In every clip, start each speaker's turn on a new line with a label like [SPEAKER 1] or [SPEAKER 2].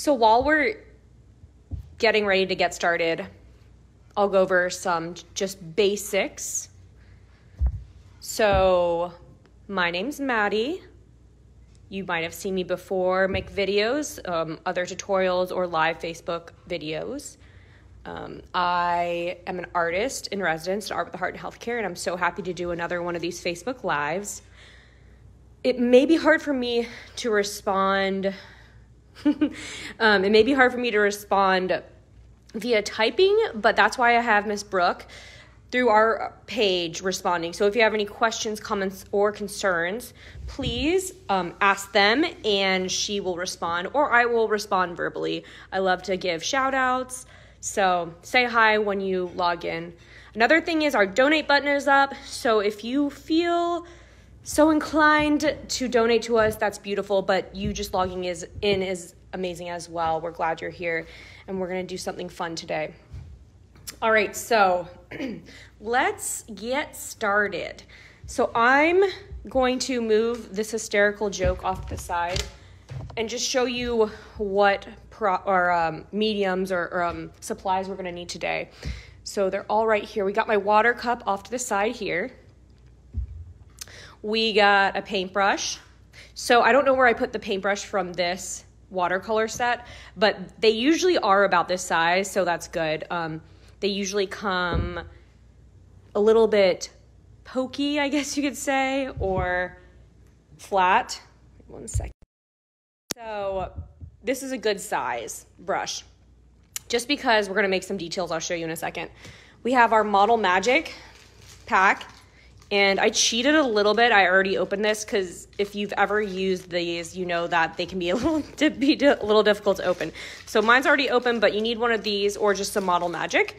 [SPEAKER 1] So while we're getting ready to get started, I'll go over some just basics. So, my name's Maddie. You might have seen me before make videos, um, other tutorials, or live Facebook videos. Um, I am an artist in residence at Art with the Heart and Healthcare, and I'm so happy to do another one of these Facebook Lives. It may be hard for me to respond. um, it may be hard for me to respond via typing, but that's why I have Miss Brooke through our page responding. So if you have any questions, comments, or concerns, please um, ask them and she will respond, or I will respond verbally. I love to give shout outs. So say hi when you log in. Another thing is our donate button is up. So if you feel so inclined to donate to us, that's beautiful, but you just logging is in is amazing as well. We're glad you're here and we're going to do something fun today. All right, so let's get started. So I'm going to move this hysterical joke off the side and just show you what pro- or um, mediums or, or um, supplies we're going to need today. So they're all right here. We got my water cup off to the side here. We got a paintbrush. So I don't know where I put the paintbrush from this watercolor set, but they usually are about this size, so that's good. Um, they usually come a little bit pokey, I guess you could say, or flat. One second. So this is a good size brush. Just because we're to make some details, I'll show you in a second. We have our Model Magic pack. And I cheated a little bit. I already opened this because if you've ever used these, you know that they can be a little be a little difficult to open. So mine's already open, but you need one of these or just some Model Magic.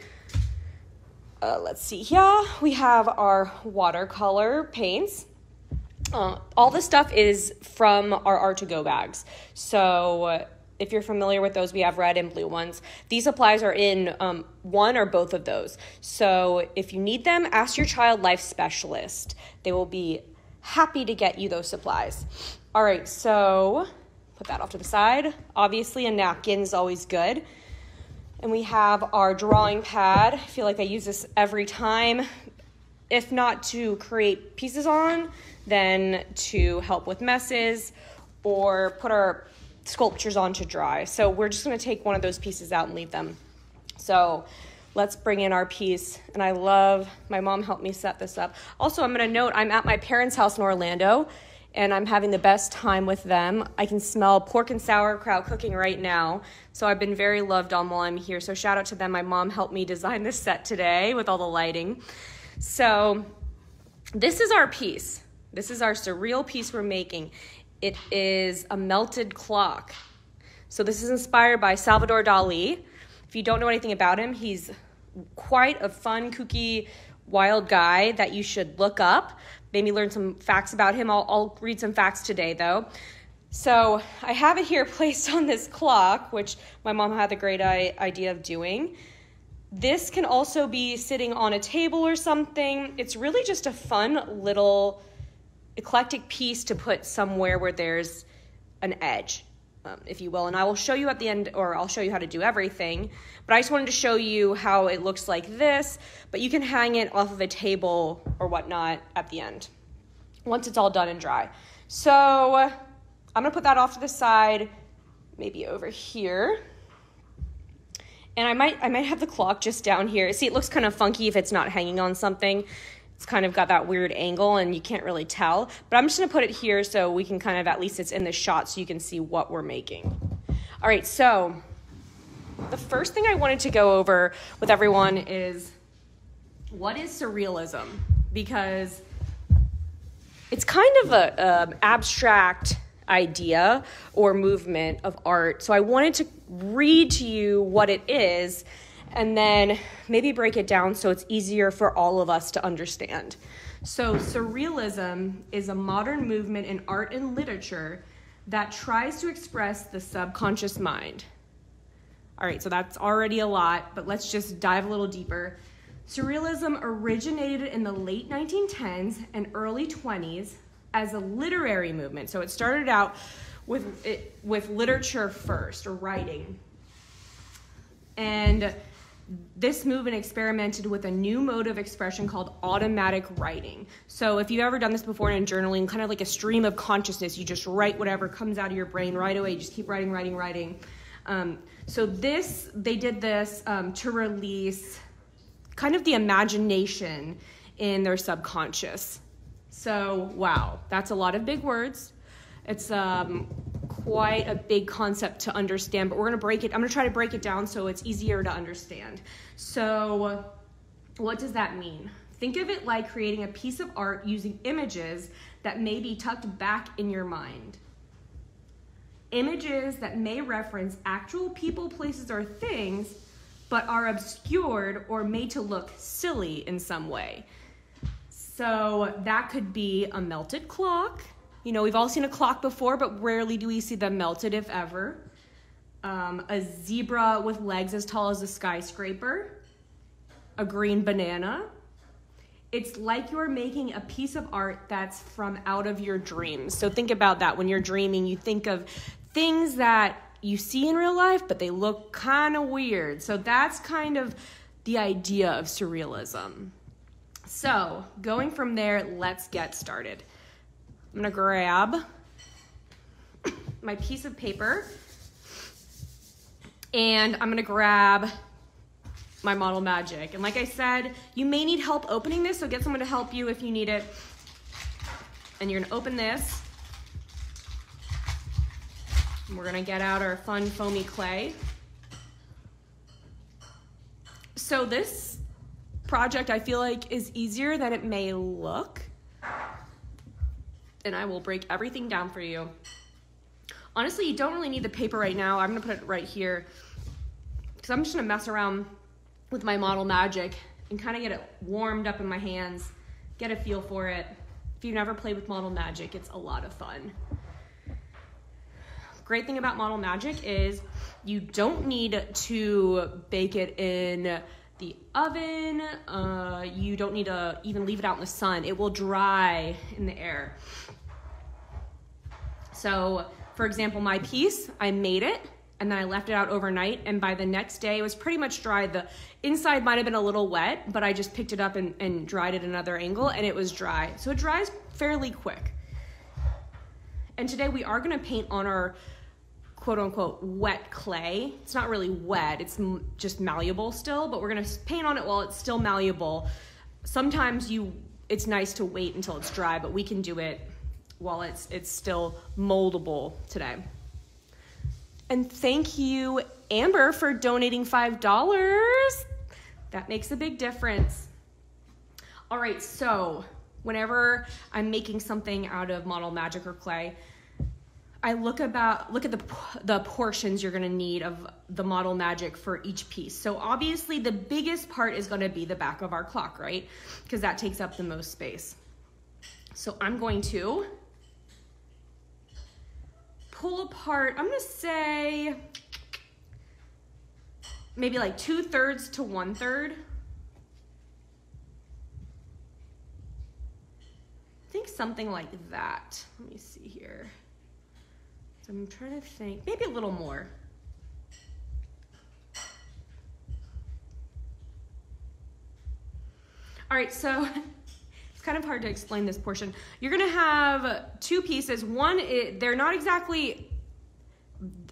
[SPEAKER 1] Uh, let's see here. We have our watercolor paints. Uh, all this stuff is from our art to go bags. So if you're familiar with those, we have red and blue ones. These supplies are in um, one or both of those. So if you need them, ask your child life specialist. They will be happy to get you those supplies. All right, so put that off to the side. Obviously, a napkin is always good. And we have our drawing pad. I feel like I use this every time. If not to create pieces on, then to help with messes or put our sculptures on to dry. So we're just going to take one of those pieces out and leave them. So let's bring in our piece. And I love, my mom helped me set this up. Also, I'm going to note I'm at my parents' house in Orlando and I'm having the best time with them. I can smell pork and sauerkraut cooking right now. So I've been very loved on while I'm here. So shout out to them. My mom helped me design this set today with all the lighting. So this is our piece. This is our surreal piece we're making. It is a melted clock. So this is inspired by Salvador Dali. If you don't know anything about him, he's quite a fun, kooky, wild guy that you should look up. Maybe learn some facts about him. I'll, I'll read some facts today, though. So I have it here placed on this clock, which my mom had the great idea of doing. This can also be sitting on a table or something. It's really just a fun little eclectic piece to put somewhere where there's an edge, um, if you will. And I will show you at the end, or I'll show you how to do everything. But I just wanted to show you how it looks like this, but you can hang it off of a table or whatnot at the end once it's all done and dry. So I'm gonna put that off to the side, maybe over here. And I might I might have the clock just down here. See, it looks kind of funky if it's not hanging on something it's kind of got that weird angle and you can't really tell. But I'm just gonna put it here so we can kind of, at least it's in the shot so you can see what we're making. All right, so the first thing I wanted to go over with everyone is what is surrealism? Because it's kind of a um, abstract idea or movement of art. So I wanted to read to you what it is and then maybe break it down so it's easier for all of us to understand. So, surrealism is a modern movement in art and literature that tries to express the subconscious mind. All right, so that's already a lot, but let's just dive a little deeper. Surrealism originated in the late 1910s and early 20s as a literary movement. So it started out with it, with literature first or writing. And this movement experimented with a new mode of expression called automatic writing. So, if you've ever done this before in journaling, kind of like a stream of consciousness, you just write whatever comes out of your brain right away. You just keep writing, writing, writing. Um, so, this, they did this um, to release kind of the imagination in their subconscious. So, wow, that's a lot of big words. It's um, quite a big concept to understand, but we're going to break it. I'm going to try to break it down so it's easier to understand. So, what does that mean? Think of it like creating a piece of art using images that may be tucked back in your mind. Images that may reference actual people, places, or things, but are obscured or made to look silly in some way. So that could be a melted clock, you know, we've all seen a clock before, but rarely do we see them melted, if ever. Um, a zebra with legs as tall as a skyscraper, a green banana. It's like you're making a piece of art that's from out of your dreams. So think about that when you're dreaming, you think of things that you see in real life, but they look kind of weird. So that's kind of the idea of surrealism. So, going from there, let's get started. I'm gonna grab my piece of paper and I'm gonna grab my Model Magic. And like I said, you may need help opening this, so get someone to help you if you need it. And you're gonna open this. And we're gonna get out our fun foamy clay. So this project I feel like is easier than it may look and I will break everything down for you. Honestly, you don't really need the paper right now. I'm gonna put it right here because I'm just gonna mess around with my model magic and kind of get it warmed up in my hands, get a feel for it. If you've never played with model magic, it's a lot of fun. Great thing about model magic is you don't need to bake it in the oven. Uh, you don't need to even leave it out in the sun. It will dry in the air. So, for example, my piece, I made it and then I left it out overnight. And by the next day, it was pretty much dry. The inside might have been a little wet, but I just picked it up and, and dried it another angle and it was dry. So it dries fairly quick. And today we are gonna paint on our quote unquote wet clay. It's not really wet, it's just malleable still, but we're gonna paint on it while it's still malleable. Sometimes you, it's nice to wait until it's dry, but we can do it while it's, it's still moldable today. And thank you, Amber, for donating $5. That makes a big difference. All right, so whenever I'm making something out of model magic or clay, I look about look at the the portions you're going to need of the model magic for each piece. So obviously the biggest part is going to be the back of our clock, right? Because that takes up the most space. So I'm going to pull apart, I'm gonna say maybe like two thirds to one third. I think something like that. Let me see here. So I'm trying to think, maybe a little more. All right, so it's kind of hard to explain this portion. You're gonna have two pieces. One, they're not exactly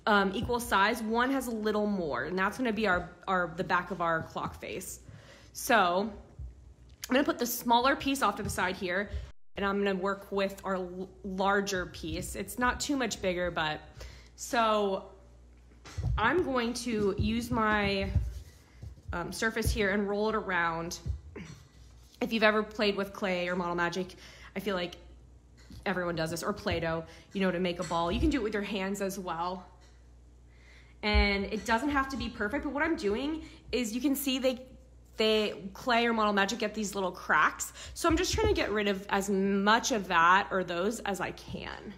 [SPEAKER 1] um, equal size. One has a little more, and that's gonna be our, our the back of our clock face. So I'm gonna put the smaller piece off to the side here, and I'm gonna work with our larger piece. It's not too much bigger, but so I'm going to use my um, surface here and roll it around if you've ever played with clay or model magic, I feel like everyone does this, or Play-Doh, you know, to make a ball. You can do it with your hands as well. And it doesn't have to be perfect, but what I'm doing is you can see they they clay or model magic get these little cracks. So I'm just trying to get rid of as much of that or those as I can.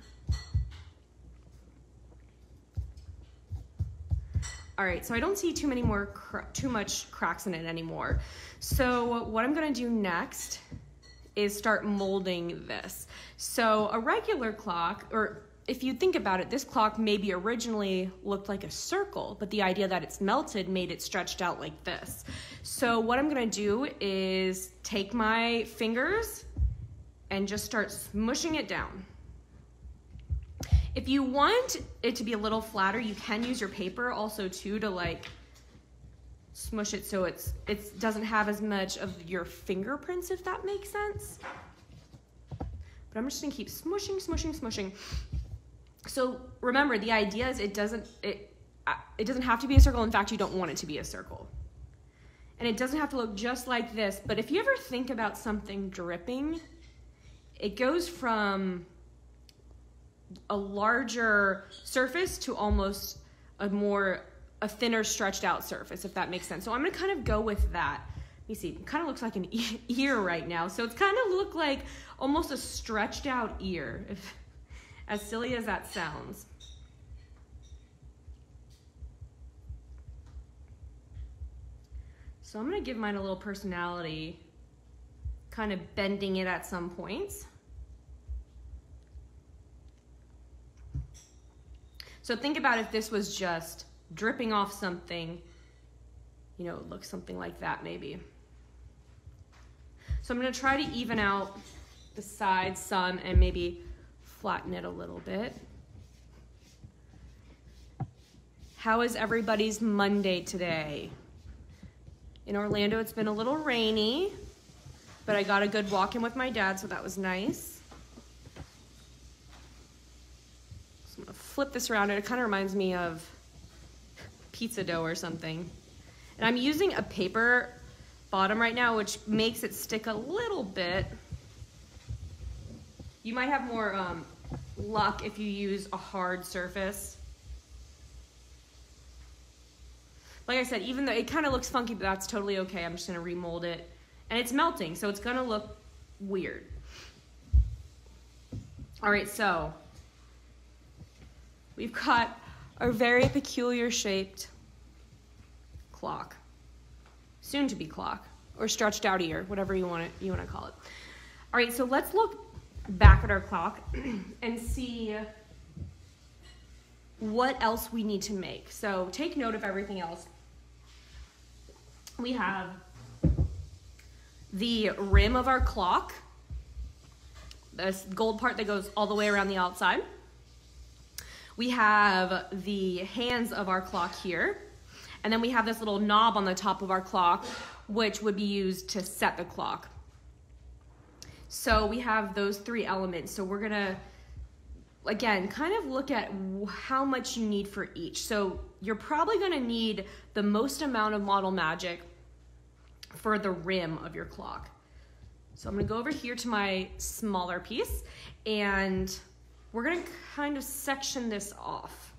[SPEAKER 1] All right, so I don't see too many more, too much cracks in it anymore. So what I'm gonna do next is start molding this. So a regular clock, or if you think about it, this clock maybe originally looked like a circle, but the idea that it's melted made it stretched out like this. So what I'm gonna do is take my fingers and just start smushing it down. If you want it to be a little flatter, you can use your paper also too to like smush it so it's it doesn't have as much of your fingerprints, if that makes sense. But I'm just gonna keep smushing, smushing, smushing. So remember, the idea is it doesn't it uh, it doesn't have to be a circle. In fact, you don't want it to be a circle. And it doesn't have to look just like this. But if you ever think about something dripping, it goes from a larger surface to almost a more a thinner stretched out surface if that makes sense so i'm going to kind of go with that let me see it kind of looks like an ear right now so it's kind of look like almost a stretched out ear if as silly as that sounds so i'm to give mine a little personality kind of bending it at some points So think about if this was just dripping off something, you know, it looks something like that maybe. So I'm gonna try to even out the sides some and maybe flatten it a little bit. How is everybody's Monday today? In Orlando, it's been a little rainy, but I got a good walk in with my dad, so that was nice. So I'm gonna flip this around, and it kind of reminds me of pizza dough or something. And I'm using a paper bottom right now, which makes it stick a little bit. You might have more um, luck if you use a hard surface. Like I said, even though it kind of looks funky, but that's totally okay. I'm just gonna remold it. And it's melting, so it's gonna look weird. All right, so we've got our very peculiar shaped clock, soon to be clock, or stretched out ear, whatever you want to, you want to call it. All right, so let's look back at our clock and see what else we need to make. So take note of everything else. We have the rim of our clock, this gold part that goes all the way around the outside. We have the hands of our clock here. And then we have this little knob on the top of our clock, which would be used to set the clock. So we have those three elements. So we're gonna, again, kind of look at how much you need for each. So you're probably gonna need the most amount of model magic for the rim of your clock. So I'm gonna go over here to my smaller piece and we're to kind of section this off.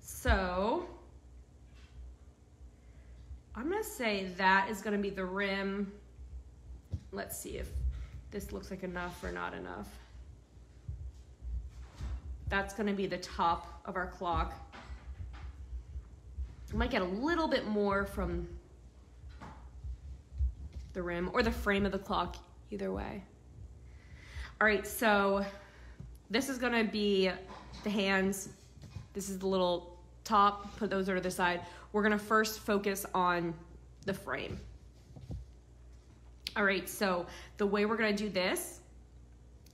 [SPEAKER 1] So I'm to say that is to be the rim. Let's see if this looks like enough or not enough. That's to be the top of our clock. I might get a little bit more from the rim or the frame of the clock, either way. All right, so this is gonna be the hands. This is the little top, put those over to the side. We're gonna first focus on the frame. All right, so the way we're gonna do this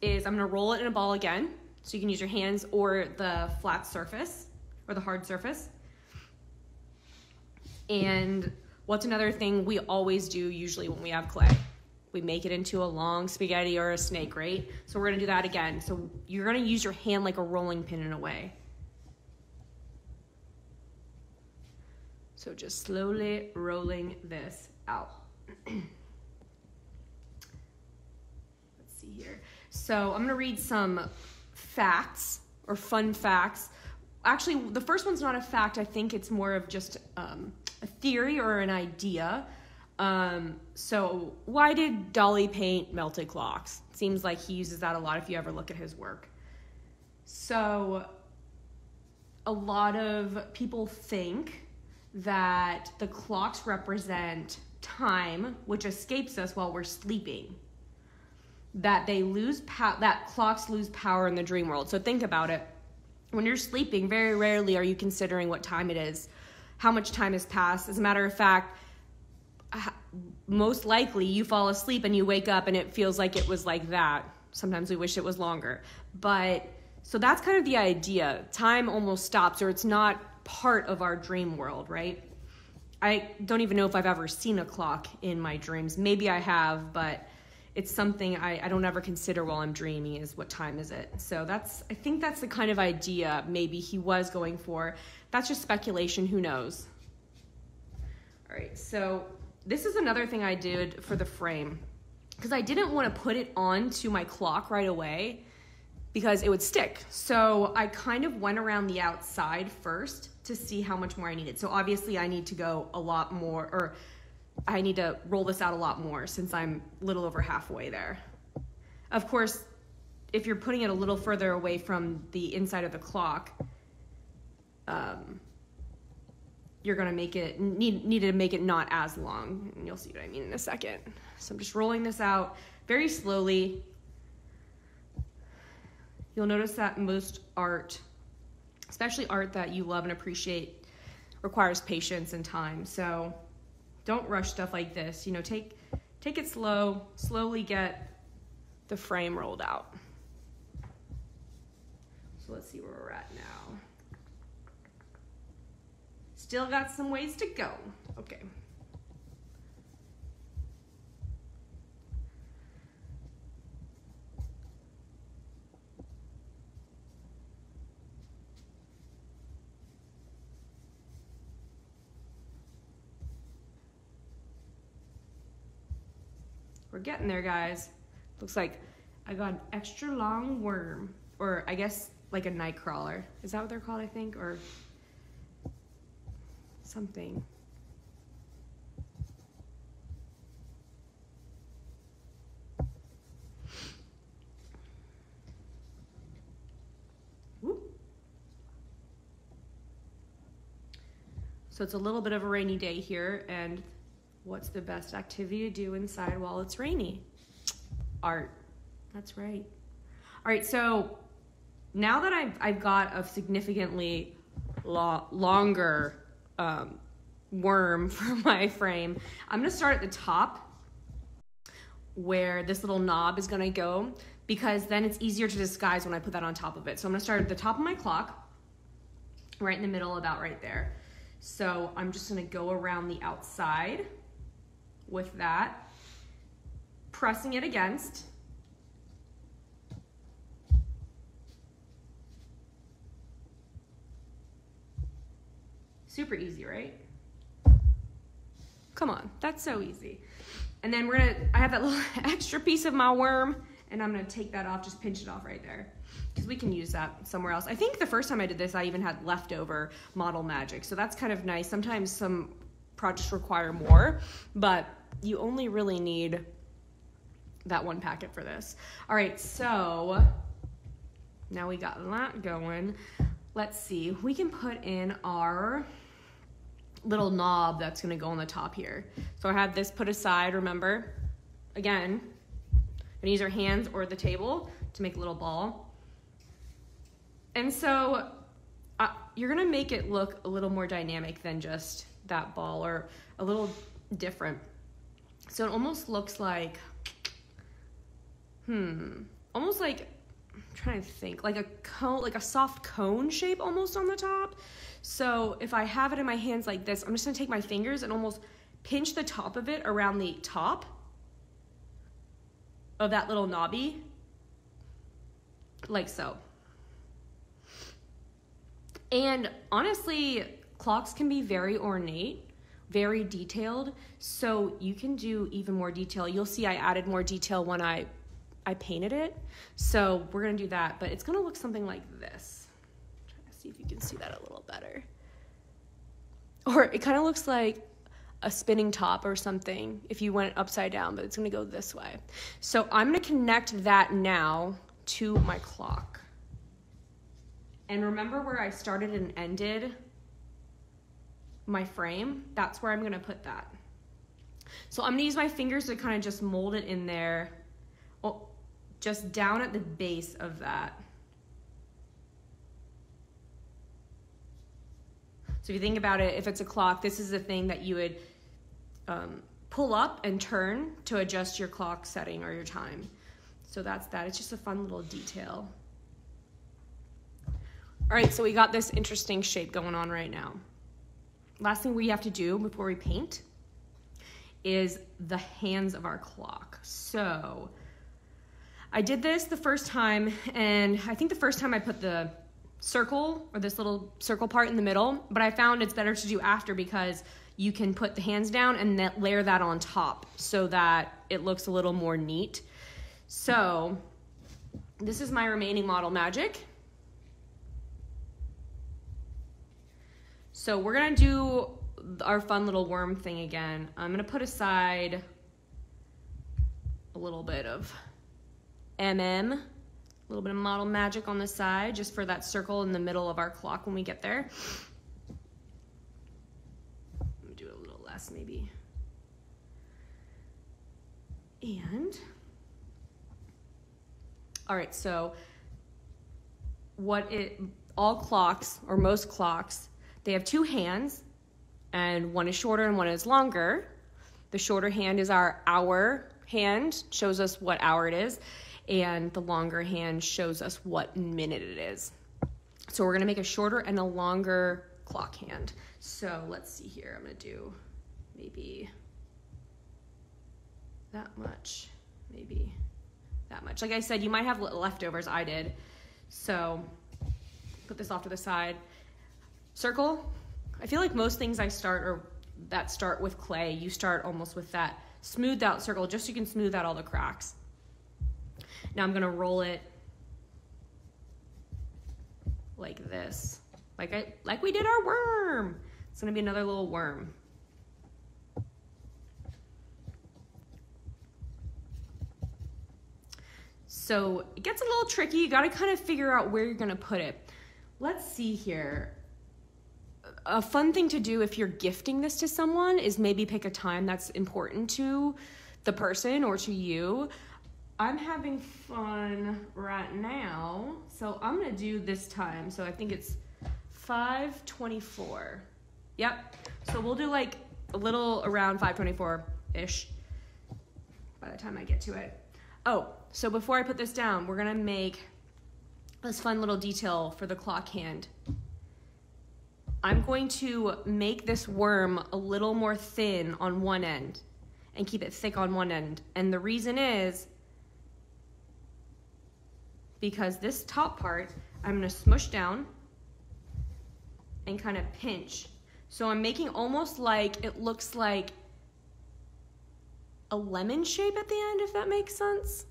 [SPEAKER 1] is I'm gonna roll it in a ball again. So you can use your hands or the flat surface or the hard surface. And What's another thing we always do usually when we have clay? We make it into a long spaghetti or a snake, right? So we're gonna do that again. So you're gonna use your hand like a rolling pin in a way. So just slowly rolling this out. Let's see here. So I'm gonna read some facts or fun facts. Actually, the first one's not a fact. I think it's more of just um, a theory or an idea. Um, so why did Dali paint melted clocks? Seems like he uses that a lot if you ever look at his work. So a lot of people think that the clocks represent time, which escapes us while we're sleeping. That they lose that clocks lose power in the dream world. So think about it. When you're sleeping, very rarely are you considering what time it is, how much time has passed. As a matter of fact, most likely you fall asleep and you wake up and it feels like it was like that. Sometimes we wish it was longer. But so that's kind of the idea. Time almost stops or it's not part of our dream world, right? I don't even know if I've ever seen a clock in my dreams. Maybe I have, but it's something I, I don't ever consider while I'm dreaming is what time is it. So that's I think that's the kind of idea maybe he was going for. That's just speculation, who knows. All right, so this is another thing I did for the frame because I didn't want to put it onto my clock right away because it would stick. So I kind of went around the outside first to see how much more I needed. So obviously I need to go a lot more, or I need to roll this out a lot more since I'm a little over halfway there. Of course, if you're putting it a little further away from the inside of the clock, um, you're gonna make it need need to make it not as long. And you'll see what I mean in a second. So I'm just rolling this out very slowly. You'll notice that most art, especially art that you love and appreciate, requires patience and time. So don't rush stuff like this. You know, take take it slow, slowly get the frame rolled out. So let's see where we're at now. Still got some ways to go. Okay. We're getting there, guys. Looks like I got an extra long worm, or I guess like a night crawler. Is that what they're called, I think? Or something. So it's a little bit of a rainy day here, and what's the best activity to do inside while it's rainy? Art. That's right. All right, so now that I've, I've got a significantly lo- longer um, worm for my frame. I'm gonna start at the top where this little knob is gonna go because then it's easier to disguise when I put that on top of it. So I'm gonna start at the top of my clock, right in the middle, about right there. So I'm just gonna go around the outside with that, pressing it against. Super easy, right? Come on, that's so easy. And then we're gonna, I have that little extra piece of my worm and I'm gonna take that off, just pinch it off right there. Because we can use that somewhere else. I think the first time I did this, I even had leftover model magic. So that's kind of nice. Sometimes some projects require more, but you only really need that one packet for this. All right, so now we got that going. Let's see, we can put in our little knob that's gonna go on the top here. So I have this put aside, remember? Again, gonna use our hands or the table to make a little ball. And so uh, you're gonna make it look a little more dynamic than just that ball or a little different. So it almost looks like, hmm, almost like, I'm trying to think, like a cone, like a soft cone shape almost on the top. So if I have it in my hands like this, I'm just gonna take my fingers and almost pinch the top of it around the top of that little knobby, like so. And honestly, clocks can be very ornate, very detailed, so you can do even more detail. You'll see I added more detail when I I painted it. So we're gonna do that, but it's gonna look something like this Trying to see if you can see that a little better. Or it kind of looks like a spinning top or something if you went upside down, but it's gonna go this way. So I'm gonna connect that now to my clock. And remember where I started and ended my frame? That's where I'm gonna put that. So I'm gonna use my fingers to kind of just mold it in there, oh, just down at the base of that. So if you think about it, if it's a clock, this is the thing that you would um, pull up and turn to adjust your clock setting or your time. So that's that. It's just a fun little detail. All right, so we got this interesting shape going on right now. Last thing we have to do before we paint is the hands of our clock. So I did this the first time, and I think the first time I put the circle or this little circle part in the middle, but I found it's better to do after because you can put the hands down and then layer that on top so that it looks a little more neat. So this is my remaining model magic. So we're gonna do our fun little worm thing again. I'm gonna put aside a little bit of MM, a little bit of model magic on the side just for that circle in the middle of our clock when we get there. Let me do a little less maybe. And, all right, so what it, all clocks or most clocks, they have two hands and one is shorter and one is longer. The shorter hand is our hour hand, shows us what hour it is, and the longer hand shows us what minute it is. So we're gonna make a shorter and a longer clock hand. So let's see here, I'm gonna do maybe that much, maybe that much. Like I said, you might have leftovers, I did. So put this off to the side. Circle, I feel like most things I start or that start with clay, you start almost with that smoothed out circle just so you can smooth out all the cracks. Now I'm gonna roll it like this, like I like we did our worm. It's gonna be another little worm. So it gets a little tricky. You got to kind of figure out where you're to put it. Let's see here. A fun thing to do if you're gifting this to someone is maybe pick a time that's important to the person or to you. I'm having fun right now, so I'm to do this time. So I think it's 524. Yep. So we'll do like a little around 524 ish by the time I get to it. Oh, so before I put this down, we're gonna make this fun little detail for the clock hand. I'm going to make this worm a little more thin on one end and keep it thick on one end. And the reason is because this top part, I'm gonna smush down and kind of pinch. So I'm making almost like, it looks like a lemon shape at the end, if that makes sense.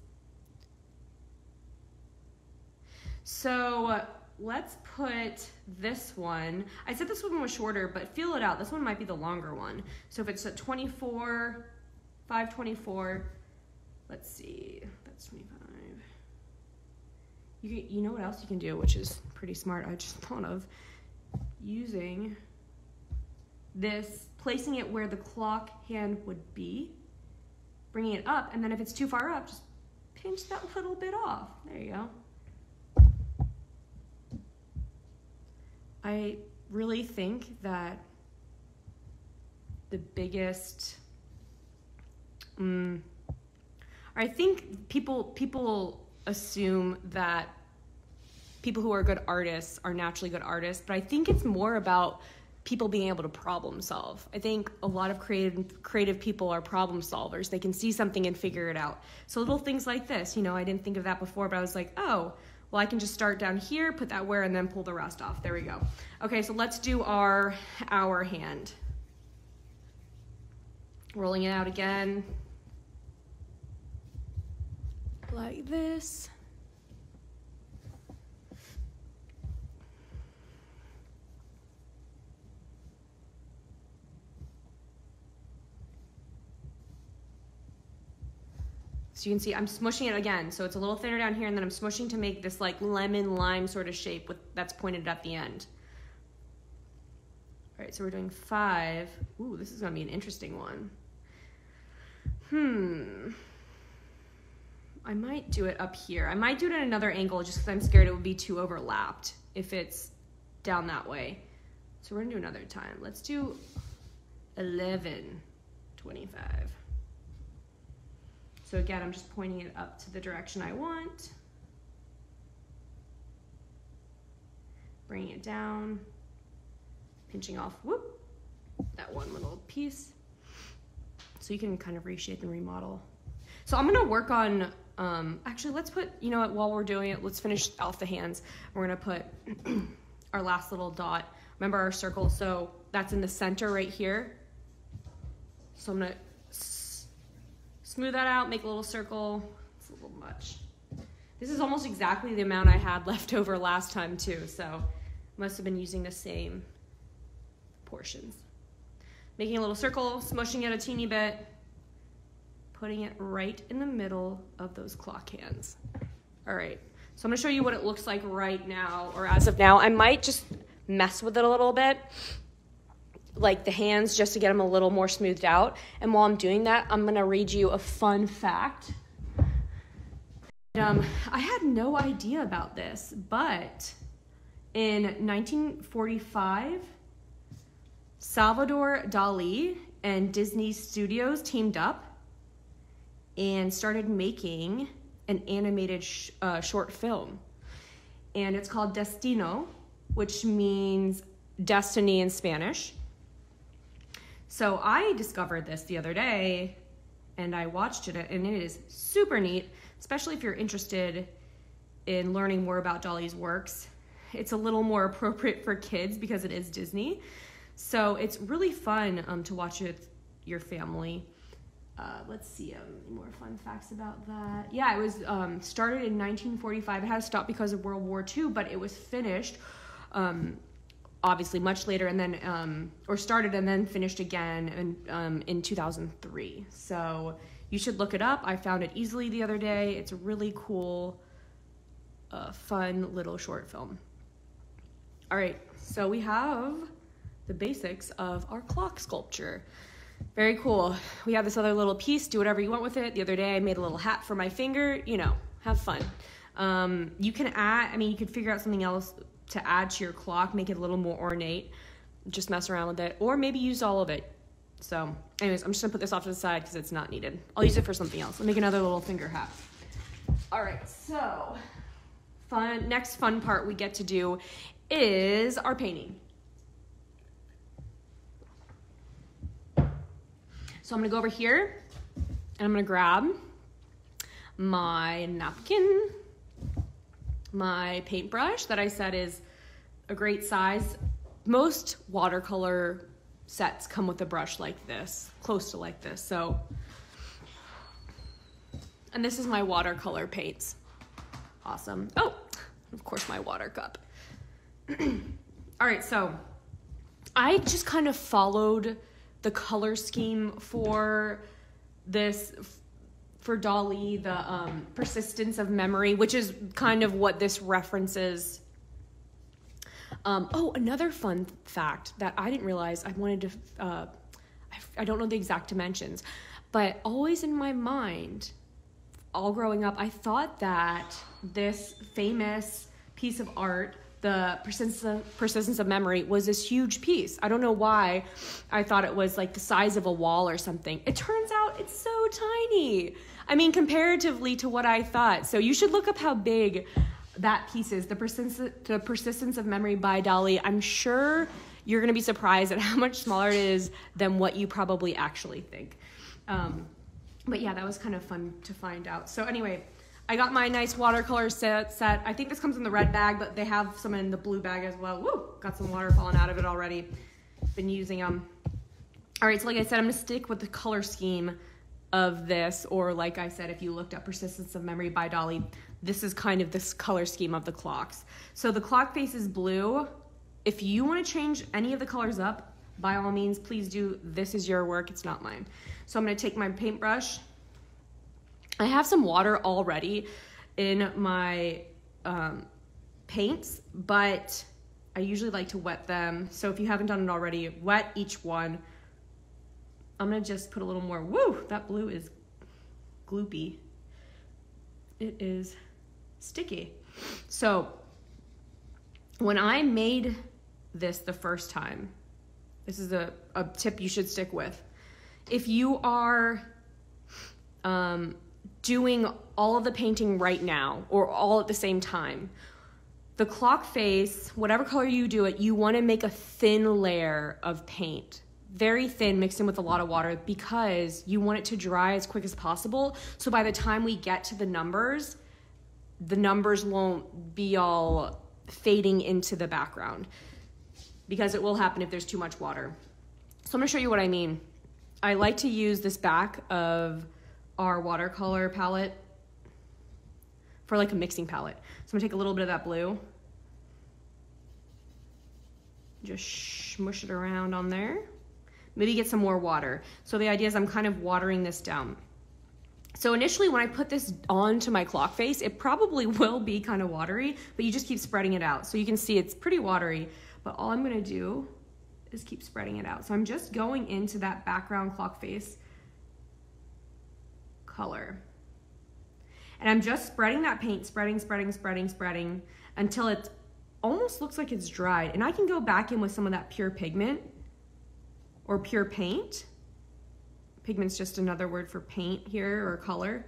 [SPEAKER 1] So let's put this one. I said this one was shorter, but feel it out. This one might be the longer one. So if it's a 24, 524, let's see, that's 25. You, you know what else you can do, which is pretty smart, I just thought of, using this, placing it where the clock hand would be, bringing it up, and then if it's too far up, just pinch that little bit off. There you go. I really think that the biggest um, I think people people assume that people who are good artists are naturally good artists, but I think it's more about people being able to problem solve. I think a lot of creative creative people are problem solvers. They can see something and figure it out. So little things like this, you know, I didn't think of that before, but I was like, "Oh, well, I can just start down here, put that where, and then pull the rest off. There we go. Okay, so let's do our hour hand. Rolling it out again. Like this. So you can see I'm smushing it again. So it's a little thinner down here and then I'm smushing to make this like lemon lime sort of shape with that's pointed at the end. All right, so we're doing five. Ooh, this is gonna be an interesting one. Hmm. I might do it up here. I might do it at another angle just because I'm scared it would be too overlapped if it's down that way. So we're gonna do another time. Let's do 11, 25. So again, I'm just pointing it up to the direction I want. Bringing it down, pinching off, whoop, that one little piece. So you can kind of reshape and remodel. So I'm gonna work on, um, actually let's put, you know what, while we're doing it, let's finish off the hands. We're gonna put our last little dot. Remember our circle, so that's in the center right here. So I'm gonna smooth that out, make a little circle. It's a little much. This is almost exactly the amount I had left over last time too, so must have been using the same portions. Making a little circle, smushing it a teeny bit, putting it right in the middle of those clock hands. All right, so I'm gonna show you what it looks like right now, or as of now. I might just mess with it a little bit like the hands just to get them a little more smoothed out. And while I'm doing that, I'm gonna read you a fun fact. Um, I had no idea about this, but in 1945, Salvador Dali and Disney Studios teamed up and started making an animated sh- uh, short film. And it's called Destino, which means destiny in Spanish. So I discovered this the other day and I watched it and it is super neat, especially if you're interested in learning more about Dali's works. It's a little more appropriate for kids because it is Disney. So it's really fun um, to watch it with your family. Uh, let's see um, more fun facts about that. Yeah, it was um, started in 1945. It had to stop because of World War II, but it was finished um, obviously much later and then um, or started and then finished again in, um, in 2003 so you should look it up. I found it easily the other day. It's a really cool uh, fun little short film. All right. So we have the basics of our clock sculpture. Very cool. We have this other little piece. Do whatever you want with it. The other day i made a little hat for my finger. You know have fun. Um, you can add i mean you could figure out something else to add to your clock, make it a little more ornate. Just mess around with it, or maybe use all of it. So, anyways, I'm just gonna put this off to the side because it's not needed. I'll use it for something else. I'll make another little finger hat. All right, so fun. Next fun part we get to do is our painting. So I'm gonna go over here and I'm gonna grab my napkin my paintbrush that I said is a great size. Most watercolor sets come with a brush like this, close to like this. So, and this is my watercolor paints. Awesome. Oh, of course my water cup. All right, so I just kind of followed the color scheme for this for Dali, the um, persistence of memory, which is kind of what this references. Um, oh, another fun fact that I didn't realize I wanted to, uh, I, I don't know the exact dimensions, but always in my mind, all growing up, I thought that this famous piece of art the persistence of, persistence of memory was this huge piece. I don't know why I thought it was like the size of a wall or something. It turns out it's so tiny. I mean, comparatively to what I thought. So you should look up how big that piece is. The persistence, the persistence of memory by Dali. I'm sure you're going to be surprised at how much smaller it is than what you probably actually think. Um, but yeah, that was kind of fun to find out. So anyway. I got my nice watercolor set, set. I think this comes in the red bag, but they have some in the blue bag as well. Woo! Got some water falling out of it already. Been using them. All right, so like I said, I'm gonna stick with the color scheme of this, or like I said, if you looked up Persistence of Memory by Dali, this is kind of this color scheme of the clocks. So the clock face is blue. If you wanna change any of the colors up, by all means, please do. This is your work, it's not mine. So I'm gonna take my paintbrush I have some water already in my um, paints, but I usually like to wet them. So if you haven't done it already, wet each one. I'm gonna just put a little more, woo, that blue is gloopy. It is sticky. So when I made this the first time, this is a, a tip you should stick with. If you are um, doing all of the painting right now or all at the same time, the clock face, whatever color you do it, you want to make a thin layer of paint. Very thin, mixed in with a lot of water because you want it to dry as quick as possible. So by the time we get to the numbers, the numbers won't be all fading into the background because it will happen if there's too much water. So I'm gonna show you what I mean. I like to use this back of our watercolor palette for like a mixing palette. So I'm gonna take a little bit of that blue, just smush it around on there. Maybe get some more water. So the idea is I'm kind of watering this down. So initially when I put this onto my clock face, it probably will be kind of watery, but you just keep spreading it out. So you can see it's pretty watery, but all I'm gonna do is keep spreading it out. So I'm just going into that background clock face color. And I'm just spreading that paint, spreading, spreading, spreading, spreading until it almost looks like it's dried. And I can go back in with some of that pure pigment or pure paint. Pigment's just another word for paint here or color.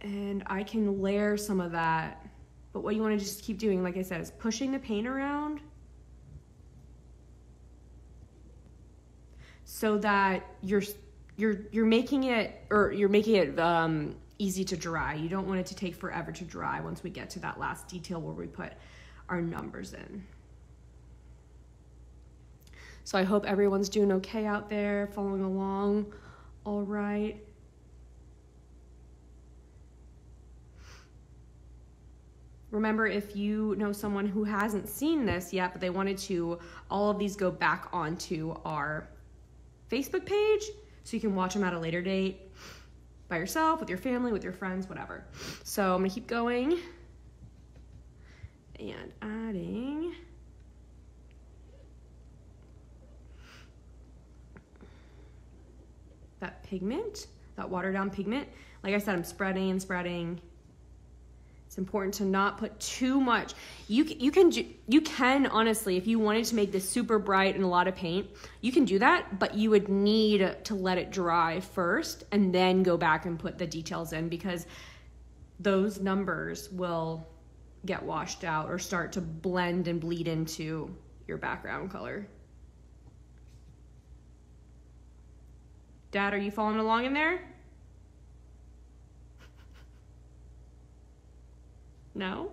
[SPEAKER 1] And I can layer some of that. But what you want to just keep doing, like I said, is pushing the paint around so that you're you're you're making it or you're making it um, easy to dry. You don't want it to take forever to dry once we get to that last detail where we put our numbers in. So I hope everyone's doing okay out there, following along all right. Remember, if you know someone who hasn't seen this yet, but they wanted to, all of these go back onto our Facebook page so you can watch them at a later date by yourself, with your family, with your friends, whatever. So I'm gonna keep going and adding. That pigment, that watered down pigment. Like I said, I'm spreading and spreading it's important to not put too much. You you can you can honestly, if you wanted to make this super bright and a lot of paint, you can do that, but you would need to let it dry first and then go back and put the details in because those numbers will get washed out or start to blend and bleed into your background color. Dad, are you following along in there? No?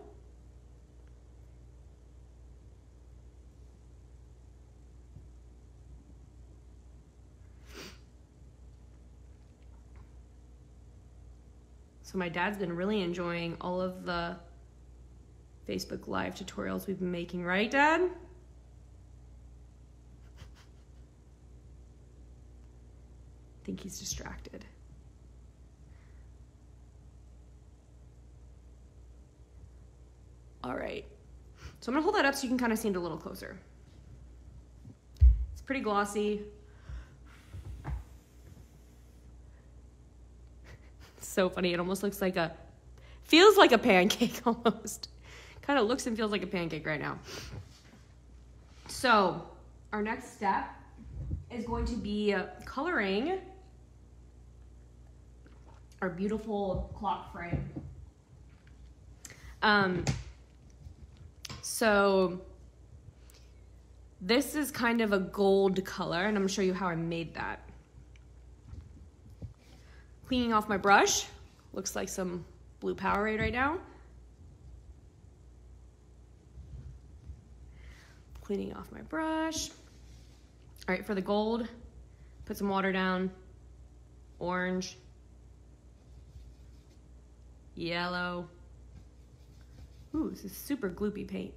[SPEAKER 1] So my dad's been really enjoying all of the Facebook Live tutorials we've been making, right, Dad? I think he's distracted. All right. So I'm gonna hold that up so you can kind of see it a little closer. It's pretty glossy. so funny. It almost looks like a, feels like a pancake almost. kind of looks and feels like a pancake right now. So our next step is going to be coloring our beautiful clock frame. Um, so this is kind of a gold color and I'm gonna show you how I made that. Cleaning off my brush, looks like some blue Powerade right now. Cleaning off my brush. All right, for the gold, put some water down, orange, yellow. Ooh, this is super gloopy paint.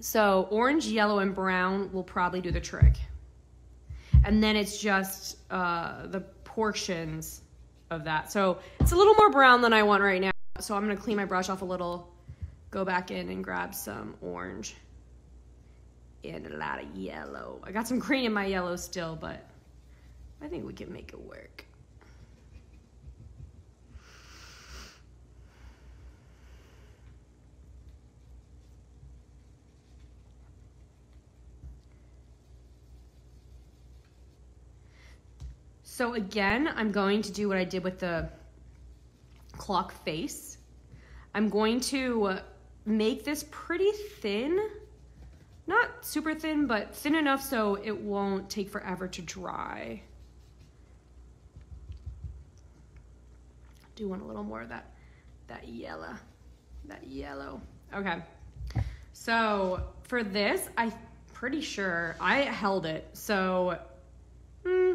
[SPEAKER 1] So orange, yellow, and brown will probably do the trick. And then it's just uh, the portions of that. So it's a little more brown than I want right now. So I'm gonna clean my brush off a little, go back in and grab some orange and a lot of yellow. I got some green in my yellow still, but I think we can make it work. So again, I'm going to do what I did with the clock face. I'm going to make this pretty thin. Not super thin, but thin enough so it won't take forever to dry. Do want a little more of that, that yellow, that yellow. Okay. So for this, I'm pretty sure I held it. So, hmm,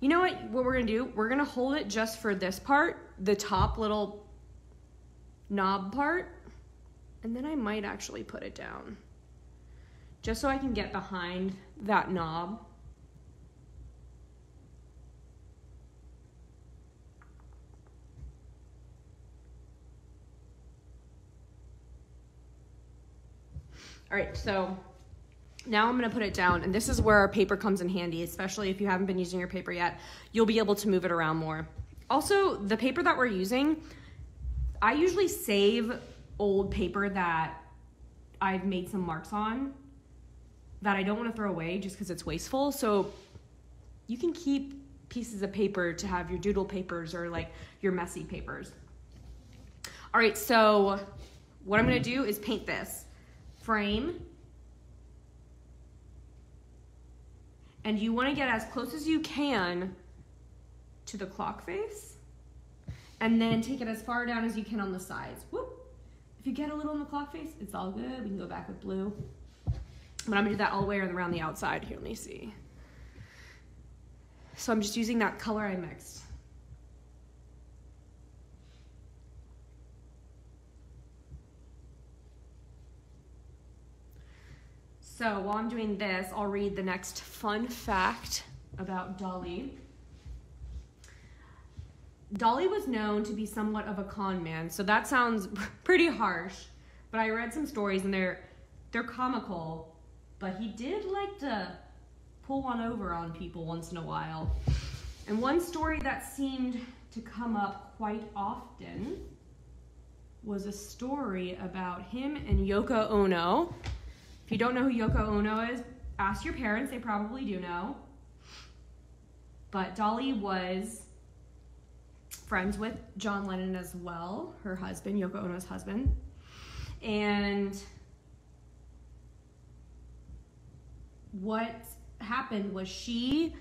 [SPEAKER 1] you know what, what we're gonna do? We're gonna hold it just for this part, the top little knob part, and then I might actually put it down. Just so I can get behind that knob. All right, so now I'm gonna put it down, and this is where our paper comes in handy, especially if you haven't been using your paper yet. You'll be able to move it around more. Also, the paper that we're using, I usually save old paper that I've made some marks on that I don't wanna throw away just because it's wasteful. So you can keep pieces of paper to have your doodle papers or like your messy papers. All right, so what I'm gonna do is paint this frame and you want to get as close as you can to the clock face and then take it as far down as you can on the sides. Whoop. If you get a little in the clock face, it's all good. We can go back with blue. But I'm gonna do that all the way around the outside. Here, let me see. So I'm just using that color I mixed. So while I'm doing this, I'll read the next fun fact about Dali. Dali was known to be somewhat of a con man, so that sounds pretty harsh. But I read some stories and they're they're comical, but he did like to pull one over on people once in a while. And one story that seemed to come up quite often was a story about him and Yoko Ono if you don't know who Yoko Ono is, ask your parents, they probably do know. But Dali was friends with John Lennon as well, her husband, Yoko Ono's husband. And what happened was she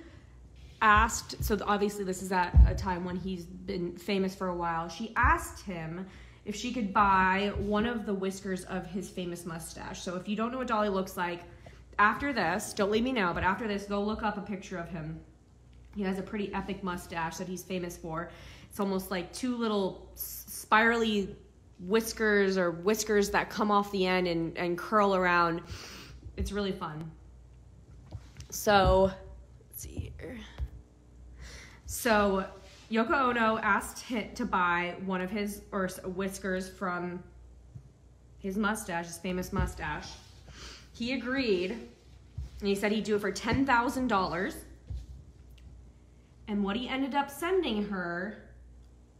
[SPEAKER 1] asked, so obviously this is at a time when he's been famous for a while, she asked him if she could buy one of the whiskers of his famous mustache. So if you don't know what Dali looks like, after this, don't leave me now, but after this, go look up a picture of him. He has a pretty epic mustache that he's famous for. It's almost like two little spirally whiskers or whiskers that come off the end and, and curl around. It's really fun. So, let's see here. So, Yoko Ono asked Hit to buy one of his or whiskers from his mustache, his famous mustache. He agreed, and he said he'd do it for ten thousand dollars. And what he ended up sending her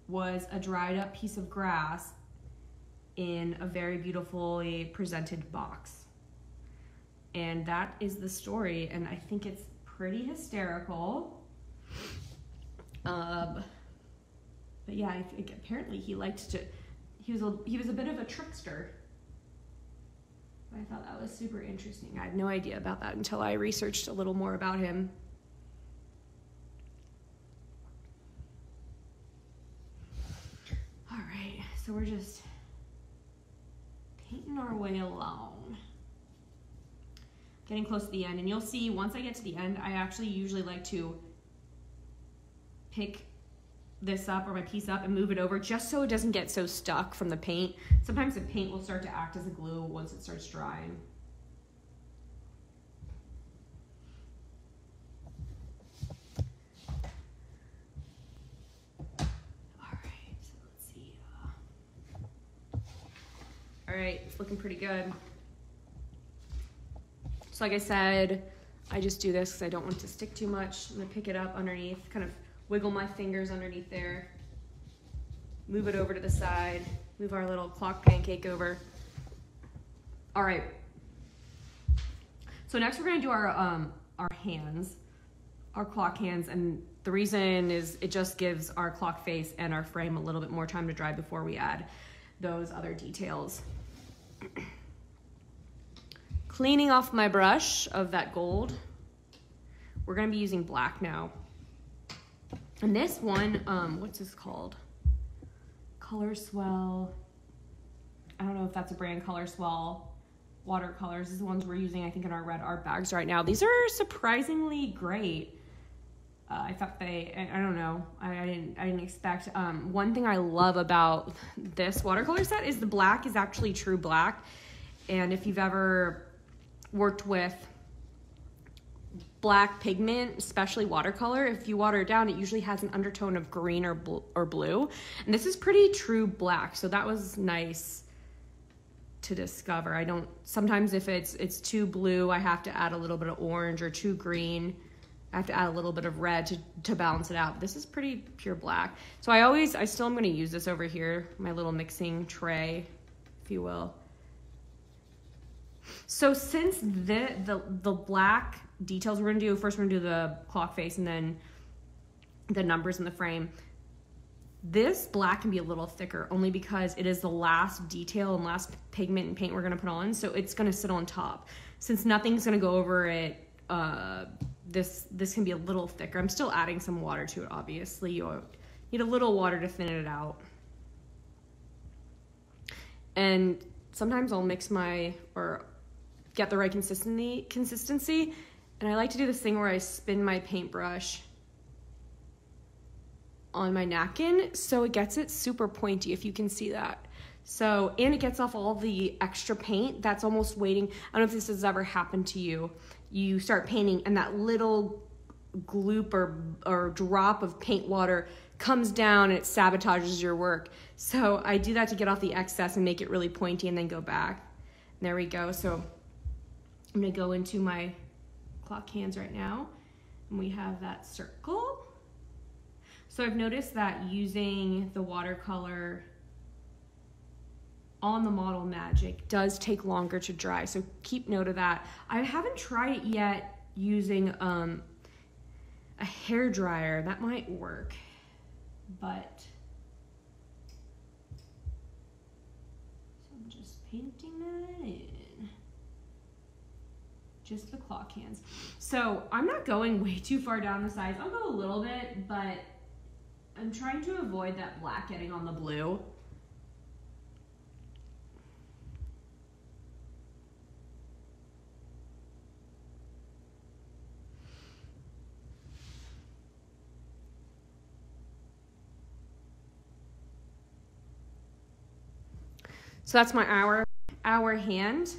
[SPEAKER 1] was a dried up piece of grass in a very beautifully presented box. And that is the story, and I think it's pretty hysterical. Um, but yeah, I think apparently he liked to. He was a he was a bit of a trickster. I thought that was super interesting. I had no idea about that until I researched a little more about him. All right, so we're just painting our way along. Getting close to the end, and you'll see once I get to the end, I actually usually like to pick this up or my piece up and move it over just so it doesn't get so stuck from the paint. Sometimes the paint will start to act as a glue once it starts drying. Alright, so let's see. Uh, Alright, it's looking pretty good. So like I said, I just do this because I don't want to stick too much. I'm gonna pick it up underneath, kind of wiggle my fingers underneath there, move it over to the side, move our little clock pancake over. All right. So next we're gonna do our um, our hands, our clock hands, and the reason is it just gives our clock face and our frame a little bit more time to dry before we add those other details. Cleaning off my brush of that gold, we're gonna be using black now. And this one, um, what's this called? Color Swell. I don't know if that's a brand Color Swell watercolors. Are the ones we're using, I think, in our red art bags right now. These are surprisingly great. Uh, I thought they, I, I don't know, I, I, didn't, I didn't expect. Um, one thing I love about this watercolor set is the black is actually true black. And if you've ever worked with black pigment, especially watercolor, if you water it down, it usually has an undertone of green or, bl- or blue. And this is pretty true black, so that was nice to discover. I don't sometimes if it's it's too blue, I have to add a little bit of orange or too green. I have to add a little bit of red to, to balance it out. This is pretty pure black. So I always, I still am going to use this over here, my little mixing tray, if you will. So since the, the, the black details we're to do, first we're to do the clock face and then the numbers in the frame. This black can be a little thicker only because it is the last detail and last pigment and paint we're going to put on. So it's going to sit on top. Since nothing's going to go over it, uh, this this can be a little thicker. I'm still adding some water to it, obviously. You need a little water to thin it out. And sometimes I'll mix my, or get the right consistency, consistency. And I like to do this thing where I spin my paintbrush on my napkin so it gets it super pointy if you can see that. So, and it gets off all the extra paint that's almost waiting. I don't know if this has ever happened to you you start painting and that little gloop or, or drop of paint water comes down and it sabotages your work. So I do that to get off the excess and make it really pointy and then go back. And there we go. So I'm gonna go into my clock hands right now and we have that circle. So I've noticed that using the watercolor on the Model Magic does take longer to dry, so keep note of that. I haven't tried it yet using um, a hair dryer. That might work, but so I'm just painting that in. Just the clock hands. So I'm not going way too far down the sides. I'll go a little bit, but I'm trying to avoid that black getting on the blue. So that's my hour, hour hand.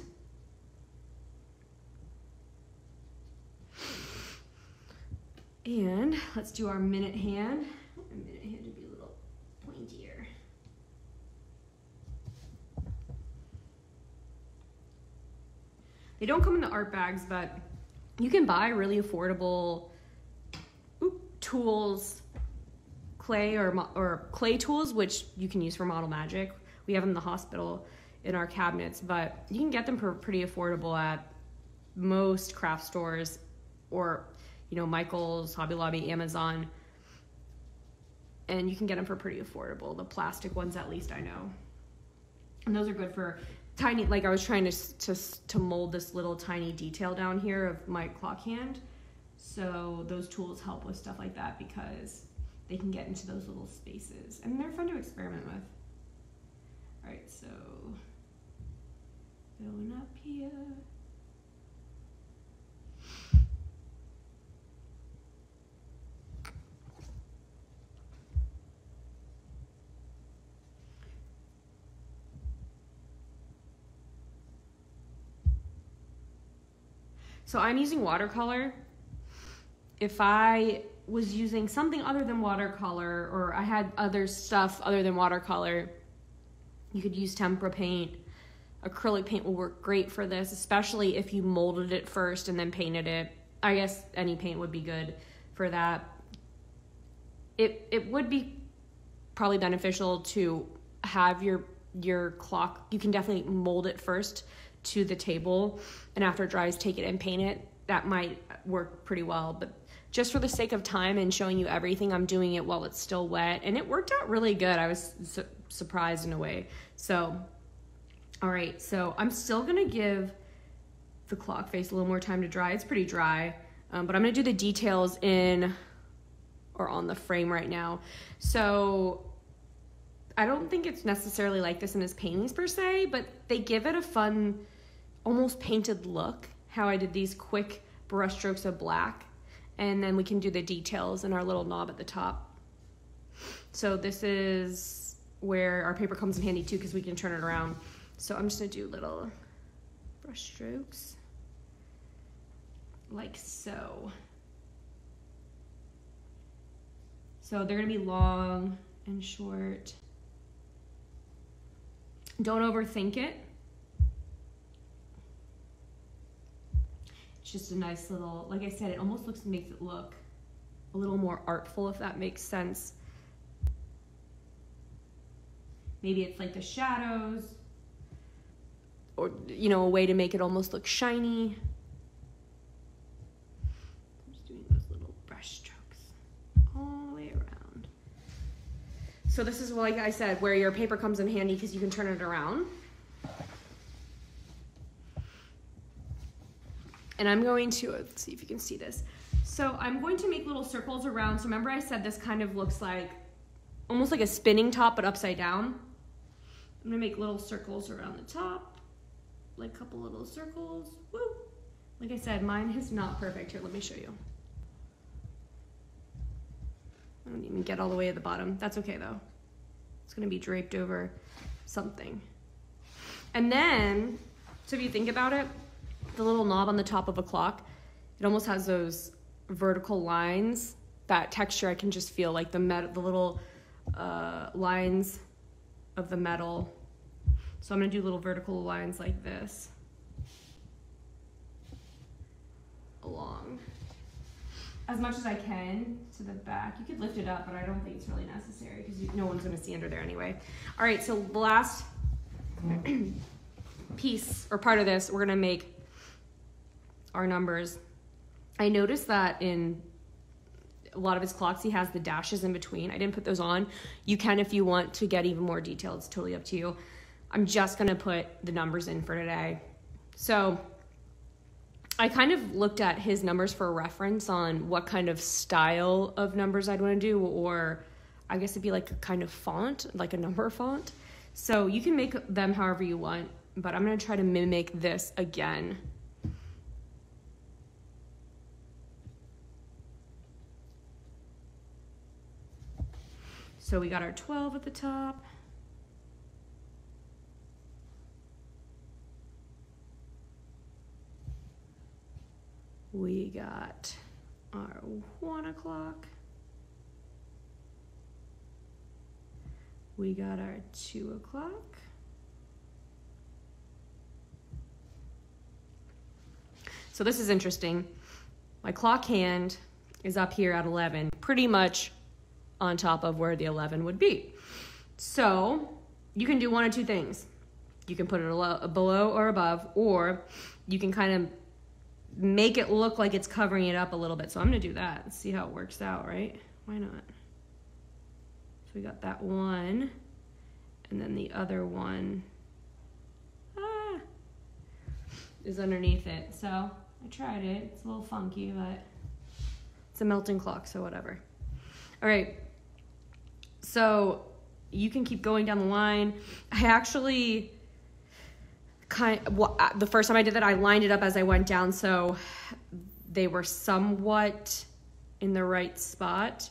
[SPEAKER 1] And let's do our minute hand. A minute hand to be a little pointier. They don't come in the art bags, but you can buy really affordable tools, clay or, or clay tools, which you can use for Model Magic we have them in the hospital in our cabinets, but you can get them pretty affordable at most craft stores or you know Michael's, Hobby Lobby, Amazon. And you can get them for pretty affordable. The plastic ones at least I know. And those are good for tiny like I was trying to to to mold this little tiny detail down here of my clock hand. So those tools help with stuff like that because they can get into those little spaces and they're fun to experiment with. All right, so going up here. So I'm using watercolor. If I was using something other than watercolor or I had other stuff other than watercolor, you could use tempera paint. Acrylic paint will work great for this, especially if you molded it first and then painted it. I guess any paint would be good for that. It it would be probably beneficial to have your your clock. You can definitely mold it first to the table, and after it dries, take it and paint it. That might work pretty well, but just for the sake of time and showing you everything, I'm doing it while it's still wet, and it worked out really good. I was su- surprised in a way. So, all right, so I'm still gonna give the clock face a little more time to dry. It's pretty dry, um, but I'm gonna do the details in or on the frame right now. So I don't think it's necessarily like this in his paintings per se, but they give it a fun, almost painted look. How I did these quick brush strokes of black, and then we can do the details in our little knob at the top. So this is where our paper comes in handy too, because we can turn it around. So I'm just gonna do little brush strokes like so. So they're gonna be long and short. Don't overthink it. It's just a nice little, like I said, it almost looks makes it look a little more artful if that makes sense. Maybe it's like the shadows or you know, a way to make it almost look shiny. I'm just doing those little brush strokes all the way around. So this is like I said, where your paper comes in handy because you can turn it around. And I'm going to, uh, let's see if you can see this. So I'm going to make little circles around. So remember I said this kind of looks like, almost like a spinning top, but upside down. I'm gonna make little circles around the top, like a couple little circles. Woo! Like I said, mine is not perfect. Here, let me show you. I don't even get all the way to the bottom. That's okay though. It's gonna be draped over something. And then, so if you think about it, the little knob on the top of a clock, it almost has those vertical lines. That texture I can just feel like the metal, the little uh, lines of the metal. So I'm gonna do little vertical lines like this along as much as I can to the back. You could lift it up, but I don't think it's really necessary because no one's gonna see under there anyway. All right, so the last piece or part of this, we're gonna make our numbers. I noticed that in a lot of his clocks, he has the dashes in between. I didn't put those on. You can if you want to get even more detail. It's totally up to you. I'm just gonna put the numbers in for today. So I kind of looked at his numbers for reference on what kind of style of numbers I'd want to do, or I guess it'd be like a kind of font, like a number font. So you can make them however you want, but I'm gonna try to mimic this again. So we got our 12 at the top. We got our one o'clock. We got our two o'clock. So this is interesting. My clock hand is up here at 11, pretty much on top of where the 11 would be. So you can do one of two things. You can put it below or above, or you can kind of make it look like it's covering it up a little bit. So I'm gonna do that and see how it works out, right? Why not? So we got that one, and then the other one ah, is underneath it. So I tried it. It's a little funky, but it's a melting clock, so whatever. All right. So you can keep going down the line. I actually kind well, uh, the first time I did that, I lined it up as I went down, so they were somewhat in the right spot,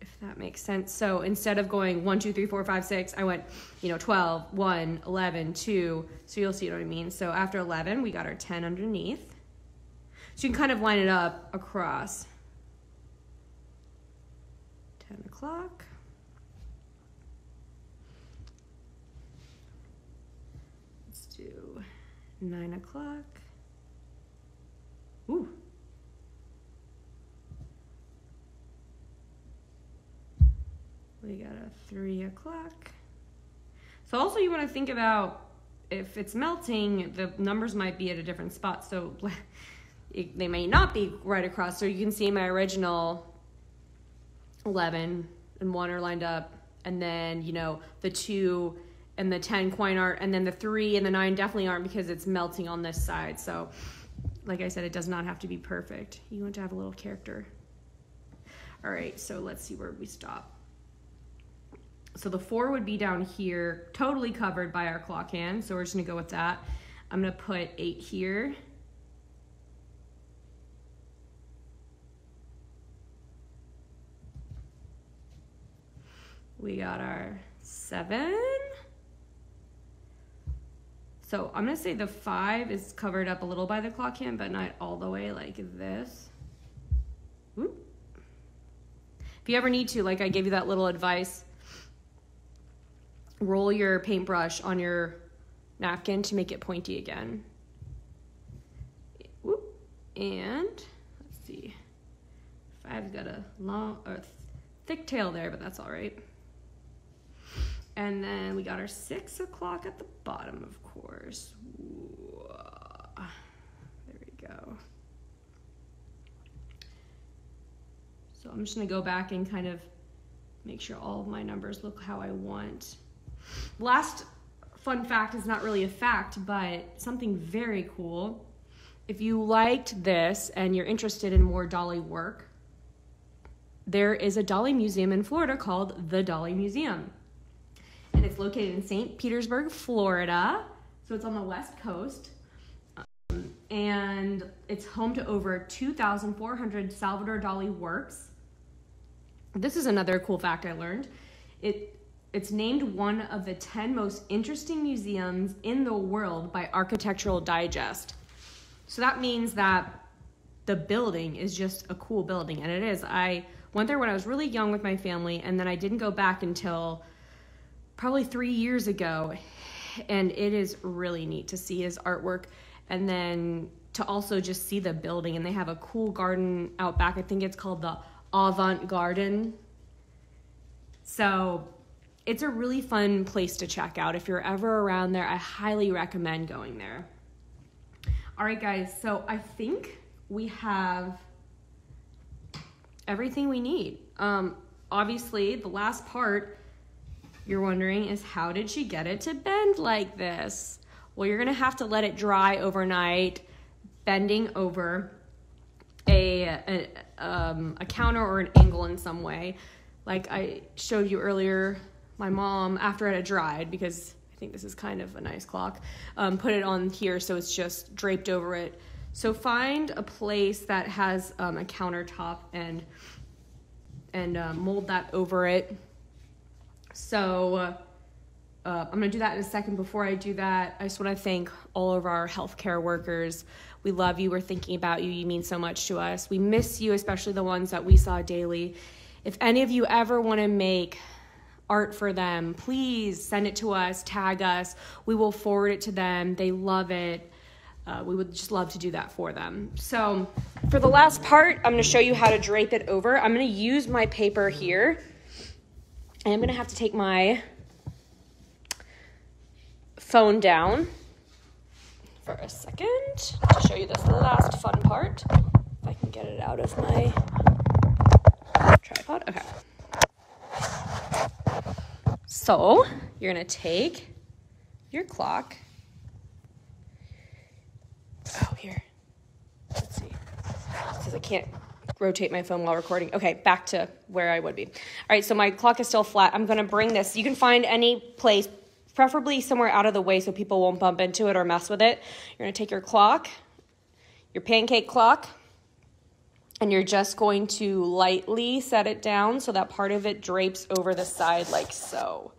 [SPEAKER 1] if that makes sense. So instead of going one, two, three, four, five, six, I went, you know, 12, 1, 11, 2. So you'll see what I mean. So after 11, we got our 10 underneath. So you can kind of line it up across. 10 o'clock. nine o'clock. Ooh. We got a three o'clock. So also you want to think about if it's melting, the numbers might be at a different spot. So it, they may not be right across. So you can see my original 11 and one are lined up. And then, you know, the two and the 10 coin aren't. And then the 3 and the 9 definitely aren't because it's melting on this side. So, like I said, it does not have to be perfect. You want to have a little character. All right, so let's see where we stop. So the 4 would be down here, totally covered by our clock hand. So we're just to go with that. I'm to put 8 here. We got our seven. So I'm gonna say the five is covered up a little by the clock hand, but not all the way like this. If you ever need to, like I gave you that little advice, roll your paintbrush on your napkin to make it pointy again. And let's see, five's got a long or thick tail there, but that's all right. And then we got our six o'clock at the bottom, of course. There we go. So I'm just gonna go back and kind of make sure all of my numbers look how I want. Last fun fact is not really a fact, but something very cool. If you liked this and you're interested in more Dali work, there is a Dali Museum in Florida called the Dali Museum and it's located in St. Petersburg, Florida. So it's on the west coast. Um, and it's home to over 2,400 Salvador Dali works. This is another cool fact I learned. It it's named one of the 10 most interesting museums in the world by Architectural Digest. So that means that the building is just a cool building, and it is. I went there when I was really young with my family, and then I didn't go back until probably three years ago. And it is really neat to see his artwork and then to also just see the building. And they have a cool garden out back. I think it's called the Avant Garden. So it's a really fun place to check out. If you're ever around there, I highly recommend going there. All right, guys, so I think we have everything we need. Um, obviously, the last part you're wondering is how did she get it to bend like this? Well, you're gonna have to let it dry overnight, bending over a, a, um, a counter or an angle in some way. Like I showed you earlier, my mom, after it had dried, because I think this is kind of a nice clock, um, put it on here so it's just draped over it. So find a place that has um, a countertop and and uh, mold that over it so uh, I'm going to do that in a second. Before I do that, I just want to thank all of our healthcare workers. We love you. We're thinking about you. You mean so much to us. We miss you, especially the ones that we saw daily. If any of you ever want to make art for them, please send it to us, tag us. We will forward it to them. They love it. Uh, we would just love to do that for them. So, for the last part, I'm going to show you how to drape it over. I'm going to use my paper here. I'm going to have to take my phone down for a second to show you this last fun part. If I can get it out of my tripod. Okay. So you're going to take your clock. Oh, here. Let's see. Because I can't rotate my phone while recording. Okay, back to where I would be. All right, so my clock is still flat. I'm gonna bring this. You can find any place, preferably somewhere out of the way so people won't bump into it or mess with it. You're gonna take your clock, your pancake clock, and you're just going to lightly set it down so that part of it drapes over the side like so.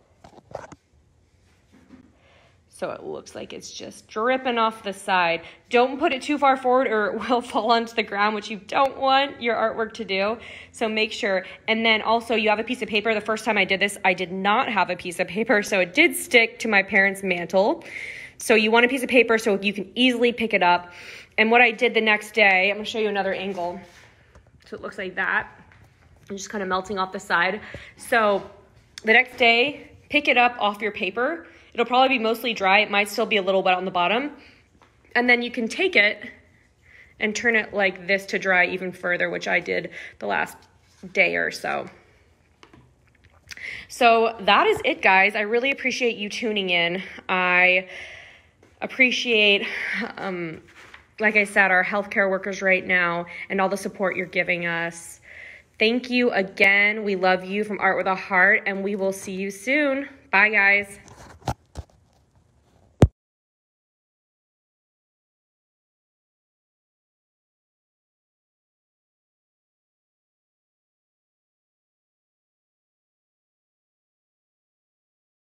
[SPEAKER 1] So it looks like it's just dripping off the side. Don't put it too far forward or it will fall onto the ground, which you don't want your artwork to do. So make sure. And then also you have a piece of paper. The first time I did this, I did not have a piece of paper. So it did stick to my parents' mantle. So you want a piece of paper so you can easily pick it up. And what I did the next day, I'm gonna show you another angle. So it looks like that. I'm just kind of melting off the side. So the next day, pick it up off your paper. It'll probably be mostly dry. It might still be a little wet on the bottom. And then you can take it and turn it like this to dry even further, which I did the last day or so. So that is it, guys. I really appreciate you tuning in. I appreciate, um, like I said, our healthcare workers right now and all the support you're giving us. Thank you again. We love you from Art with a Heart, and we will see you soon. Bye, guys.